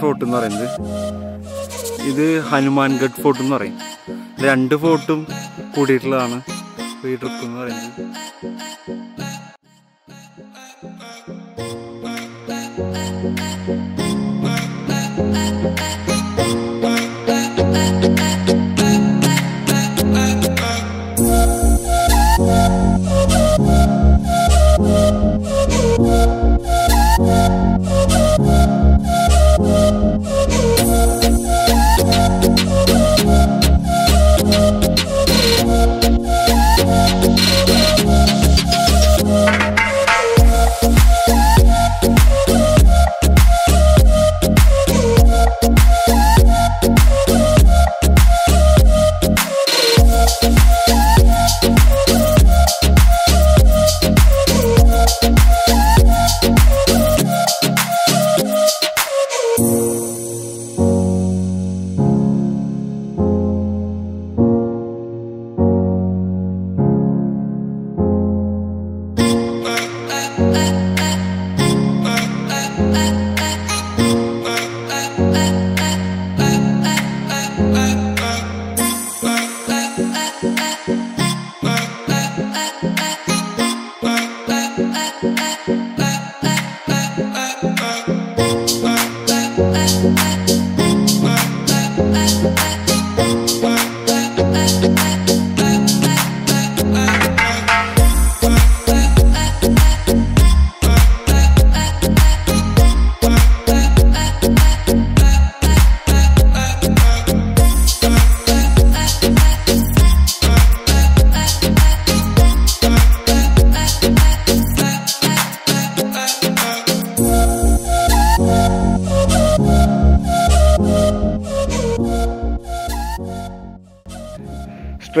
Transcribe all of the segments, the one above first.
Fort എന്ന് പറയുന്നത്. ഇത് ഹനുമാൻഗഡ് ഫോർട്ട് എന്ന് പറയും. രണ്ട് ഫോർട്ടും കൂടിയിട്ടുള്ളതാണ് ഈ ട്രിപ്പ് എന്ന് പറയുന്നത്.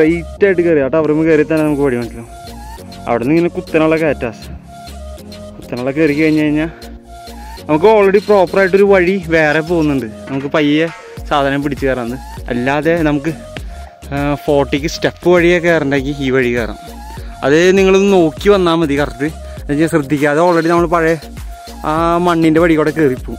സ്ട്രെയിറ്റ് ആയിട്ട് കയറി ആ ടവറുമ്പോൾ കയറി തന്നെ നമുക്ക് വഴി മനസ്സിലാവും അവിടെ നിന്ന് ഇങ്ങനെ കുത്തനുള്ള കയറ്റാസ് കുത്തനുള്ള കയറി കഴിഞ്ഞ് കഴിഞ്ഞാൽ നമുക്ക് ഓൾറെഡി പ്രോപ്പറായിട്ടൊരു വഴി വേറെ പോകുന്നുണ്ട്. നമുക്ക് പയ്യെ സാധനം പിടിച്ച് കയറാന്ന് അല്ലാതെ നമുക്ക് ഫോർട്ടിക്ക് സ്റ്റെപ്പ് വഴിയെ കയറണ്ടെങ്കിൽ ഈ വഴി കയറാം. അത് നിങ്ങളൊന്ന് നോക്കി വന്നാൽ മതി കറക്റ്റ് എന്നുവെച്ചാൽ ശ്രദ്ധിക്കാതെ ഓൾറെഡി നമ്മൾ പഴയ ആ മണ്ണിന്റെ വഴി കൂടെ കയറിപ്പോവും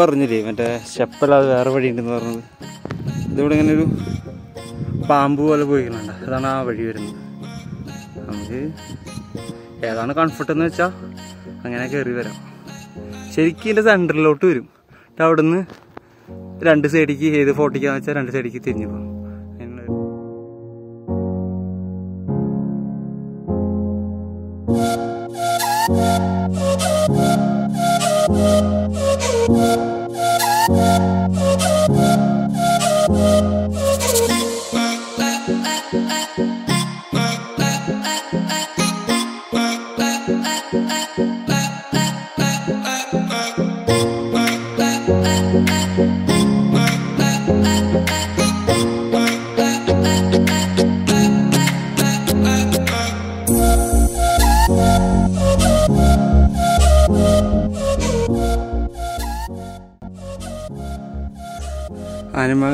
പറഞ്ഞില്ലേ മറ്റേ സ്റ്റെപ്പല്ലാതെ വേറെ വഴി ഉണ്ടെന്ന് പറഞ്ഞത്. ഇതിവിടെ ഇങ്ങനെ ഒരു പാമ്പ് പോലെ പോയിക്കുന്നുണ്ട് അതാണ് ആ വഴി വരുന്നത്. നമുക്ക് ഏതാണ് കംഫർട്ട് എന്ന് വെച്ചാൽ അങ്ങനെ കയറി വരാം. ശരിക്കും ഇതിന്റെ സെന്ററിലോട്ട് വരും. എന്നിട്ട് അവിടെ നിന്ന് രണ്ട് സൈഡിക്ക് ഏത് ഫോട്ടോയ്ക്കാന്ന് വെച്ചാൽ രണ്ട് സൈഡിക്ക് തിരിഞ്ഞു പോകും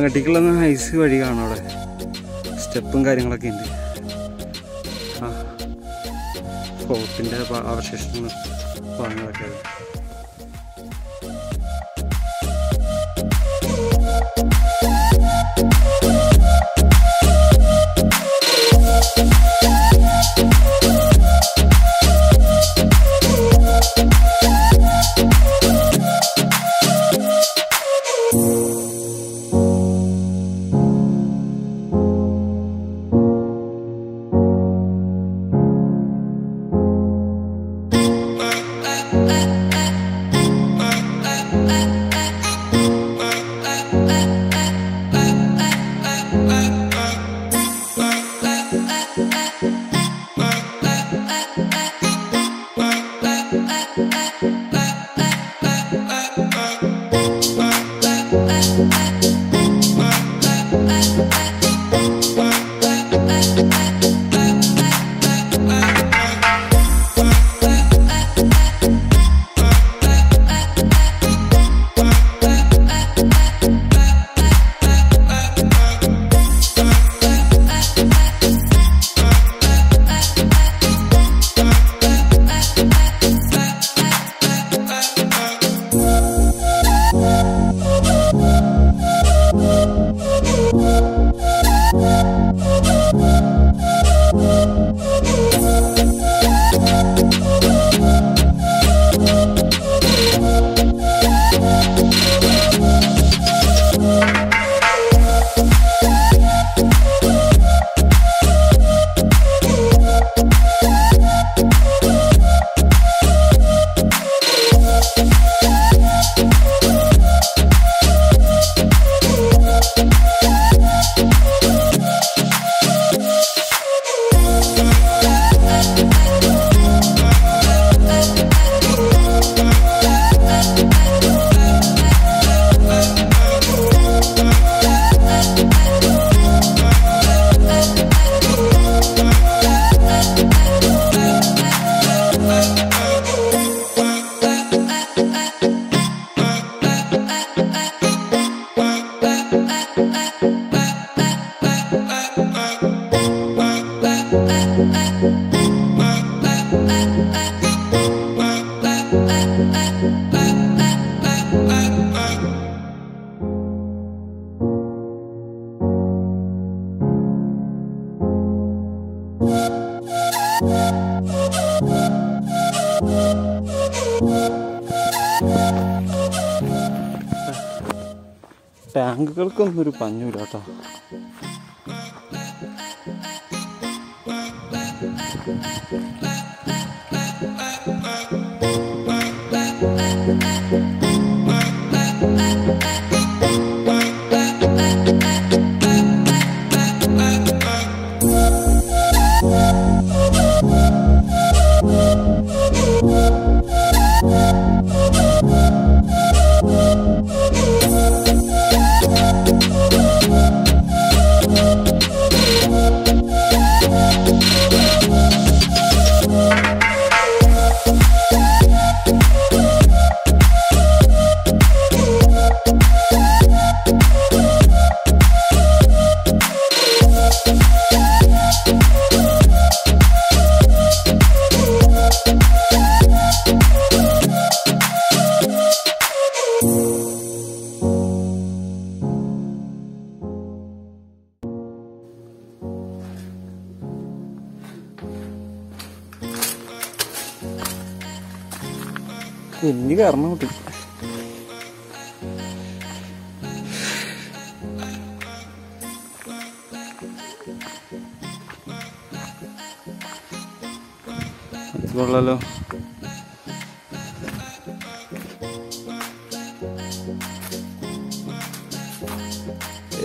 ആനമാങ്കട്ടിക്കുള്ള ഐസ് വഴി കാണാം അവിടെ. സ്റ്റെപ്പും കാര്യങ്ങളൊക്കെ ഉണ്ട്. ആ ഫോർട്ടിന്റെ അവശേഷങ്ങൾ ഭാഗങ്ങളൊക്കെ I, I. ടാങ്കുകൾക്കൊന്നും ഒരു പഞ്ഞുമില്ല കേട്ടോ. എല്ലി കാരണം കിട്ടി. കൊള്ളാലോ.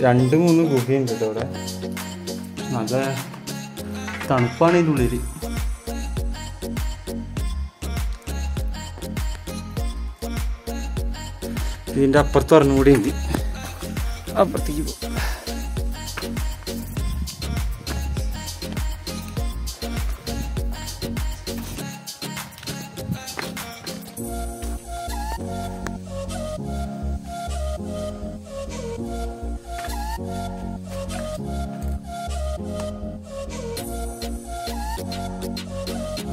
രണ്ട് മൂന്ന് ഗുഹയുണ്ട് കേട്ടോ ഇവിടെ. നല്ല തണുപ്പാണ് ഇതിന്റെ ഉള്ളിൽ ഇതിന്റെ അപ്പുറത്ത് ഒരെണ്ണം കൂടി ഉണ്ട്. അപ്പുറത്തേക്ക് പോകും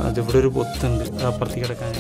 അതിവിടെ ഒരു പൊത്തുണ്ട്. അപ്പുറത്തേക്ക് കിടക്കാൻ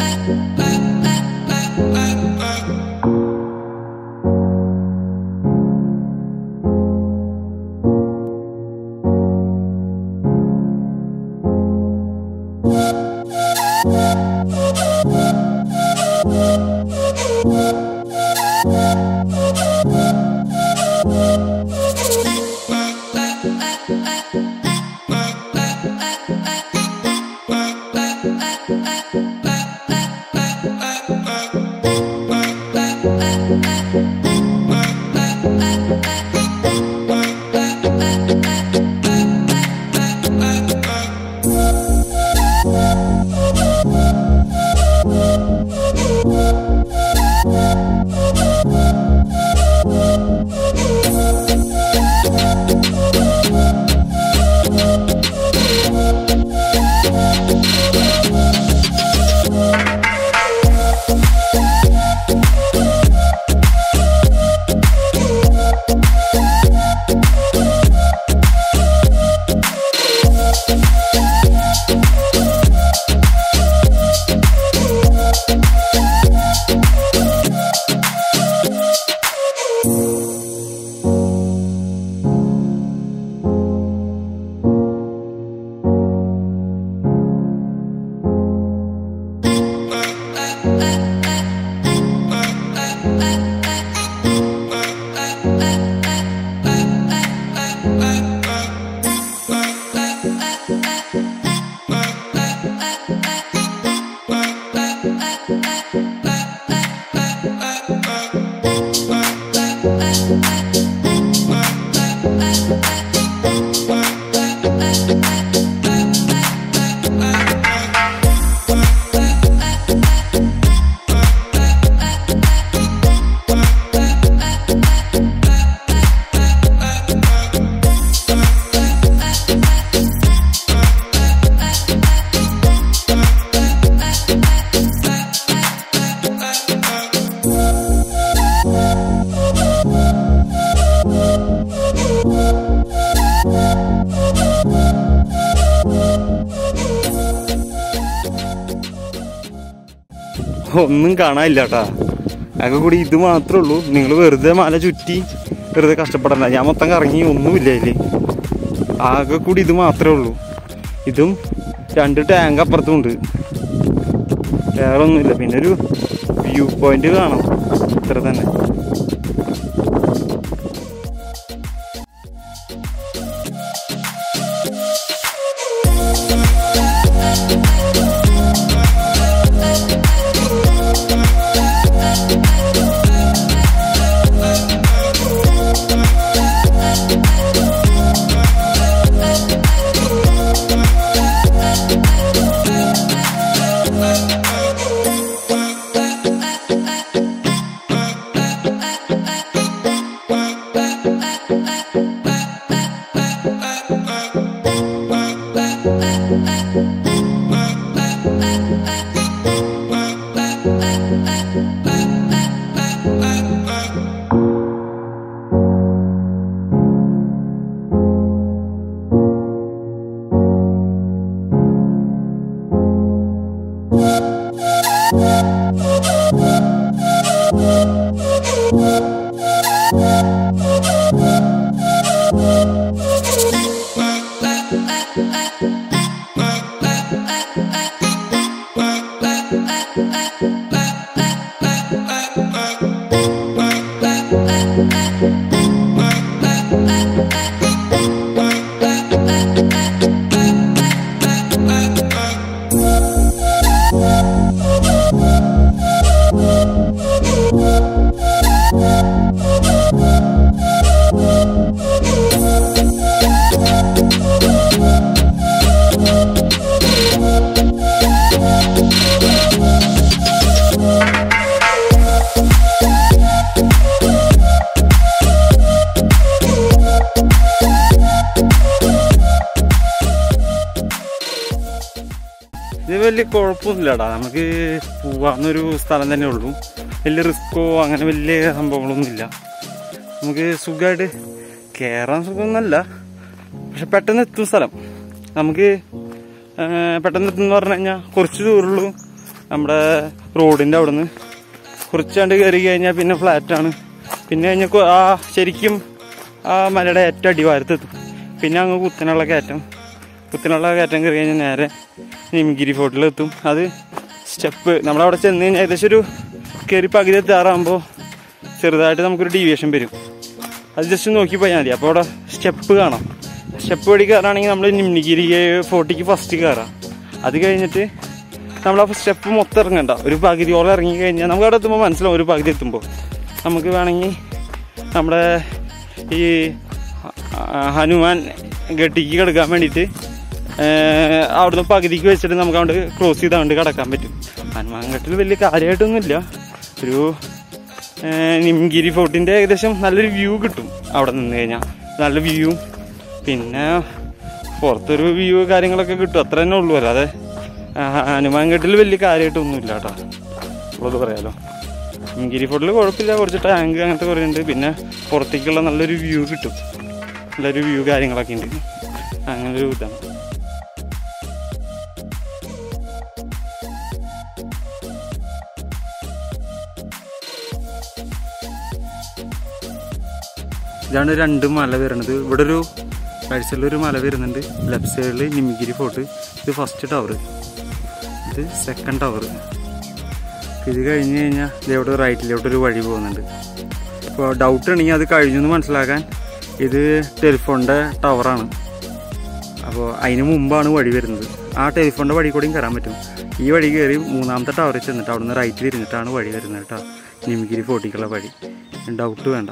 uh, ഒന്നും കാണാനില്ല കേട്ടാ ഞങ്ങൾക്ക് കൂടി ഇത് മാത്രമേ ഉള്ളൂ. നിങ്ങൾ വെറുതെ മല ചുറ്റി വെറുതെ കഷ്ടപ്പെടണ്ട. ഞാൻ മൊത്തം കറങ്ങി ഒന്നുമില്ല അതിൽ ആകെ കൂടി ഇത് മാത്രമേ ഉള്ളൂ. ഇതും രണ്ട് ടാങ്ക് അപ്പുറത്തും ഉണ്ട് വേറെ ഒന്നുമില്ല പിന്നെ ഒരു വ്യൂ പോയിന്റ് കാണാം. ഇത്ര തന്നെ. കുഴപ്പമൊന്നുമില്ലടാ. നമുക്ക് പോവാന്നൊരു സ്ഥലം തന്നെ ഉള്ളൂ. വലിയ റിസ്ക്കോ അങ്ങനെ വലിയ സംഭവങ്ങളൊന്നുമില്ല. നമുക്ക് സുഖമായിട്ട് കയറാൻ സുഖമൊന്നുമല്ല. പക്ഷെ പെട്ടെന്ന് എത്തും സ്ഥലം. നമുക്ക് പെട്ടെന്ന് എത്തും എന്ന് പറഞ്ഞു കഴിഞ്ഞാൽ കുറച്ച് ദൂരമുള്ളൂ. നമ്മുടെ റോഡിന്റെ അവിടെ നിന്ന് കുറച്ചാണ്ട് കയറി കഴിഞ്ഞാൽ പിന്നെ ഫ്ലാറ്റാണ്. പിന്നെ കഴിഞ്ഞാൽ ആ ശരിക്കും ആ മലയുടെ ഏറ്റവും അടിവാരത്തെത്തും പിന്നെ അങ്ങ് കുത്തനുള്ള കയറ്റം. കുത്തനുള്ള കയറ്റം കയറി കഴിഞ്ഞാൽ നേരെ നിമിഗിരി ഫോർട്ടിലെത്തും അത് സ്റ്റെപ്പ് നമ്മളവിടെ ചെന്ന് കഴിഞ്ഞാൽ ഏകദേശം ഒരു കയറി പകുതി എത്താറാകുമ്പോൾ ചെറുതായിട്ട് നമുക്കൊരു ഡീവിയേഷൻ വരും. അത് ജസ്റ്റ് നോക്കി പോയാൽ മതി. അപ്പോൾ അവിടെ സ്റ്റെപ്പ് കാണാം. സ്റ്റെപ്പ് വഴി കയറുകയാണെങ്കിൽ നമ്മൾ നിമ്നഗിരി ഫോർട്ടിക്ക് ഫസ്റ്റ് കയറാം. അത് കഴിഞ്ഞിട്ട് നമ്മൾ ആ സ്റ്റെപ്പ് മൊത്തം ഇറങ്ങണ്ട. ഒരു പകുതിയോളം ഇറങ്ങി കഴിഞ്ഞാൽ നമുക്ക് അവിടെ എത്തുമ്പോൾ മനസ്സിലാവും ഒരു പകുതി എത്തുമ്പോൾ നമുക്ക് വേണമെങ്കിൽ നമ്മുടെ ഈ ഹനുമാൻ ഗട്ടിക്ക് കിടക്കാൻ വേണ്ടിയിട്ട് അവിടുന്ന് പകുതിക്ക് വെച്ചിട്ട് നമുക്ക് അവിടെ ക്രോസ് ചെയ്താണ്ട് കിടക്കാൻ പറ്റും. ഹനുമാൻഘട്ടിൽ വലിയ കാര്യമായിട്ടൊന്നുമില്ല ഒരു നിംഗിരി ഫോർട്ടിന്റെ ഏകദേശം നല്ലൊരു വ്യൂ കിട്ടും അവിടെ നിന്ന് കഴിഞ്ഞാൽ നല്ല വ്യൂ പിന്നെ പുറത്തൊരു വ്യൂ കാര്യങ്ങളൊക്കെ കിട്ടും. അത്ര തന്നെ ഉള്ളൂ. അല്ലാതെ ഹനുമാൻഘട്ടിൽ ഹനുമാൻ ഘട്ടിൽ വലിയ കാര്യമായിട്ടൊന്നുമില്ല കേട്ടോ. ഉള്ളത് പറയാലോ. നിംഗിരി ഫോർട്ടിൽ കുഴപ്പമില്ല. കുറച്ച് ടാങ്ക് അങ്ങനത്തെ കുറേ ഉണ്ട്. പിന്നെ പുറത്തേക്കുള്ള നല്ലൊരു വ്യൂ കിട്ടും. നല്ലൊരു വ്യൂ കാര്യങ്ങളൊക്കെ ഉണ്ട്. അങ്ങനെ ഒരു ഇതാണ്. ഇതാണ് രണ്ട് മല വരുന്നത്. ഇവിടെ ഒരു റൈറ്റ് സൈഡിൽ ഒരു മല വരുന്നുണ്ട്. ലെഫ്റ്റ് സൈഡിൽ നിമിഗിരി ഫോർട്ട് ഇത് ഫസ്റ്റ് ടവർ ഇത് സെക്കൻഡ് ടവർ ഇത് കഴിഞ്ഞ് കഴിഞ്ഞാൽ ഇതേവിടെ റൈറ്റിലോട്ട് ഒരു വഴി പോകുന്നുണ്ട്. ഇപ്പോൾ ഡൗട്ട് ഉണ്ടെങ്കിൽ അത് കഴിഞ്ഞു മനസ്സിലാക്കാൻ ഇത് ടെലിഫോണിന്റെ ടവറാണ് അപ്പോൾ അതിന് മുമ്പാണ് വഴി വരുന്നത്. ആ ടെലിഫോണിന്റെ വഴി കൂടിയും കയറാൻ പറ്റും. ഈ വഴി കയറി മൂന്നാമത്തെ ടവറിൽ ചെന്നിട്ട് അവിടുന്ന് റൈറ്റ് തിരിഞ്ഞിട്ടാണ് വഴി വരുന്നത് കേട്ടോ. നിമിഗിരി ഫോർട്ടിക്കുള്ള വഴി. ഡൗട്ട് വേണ്ട.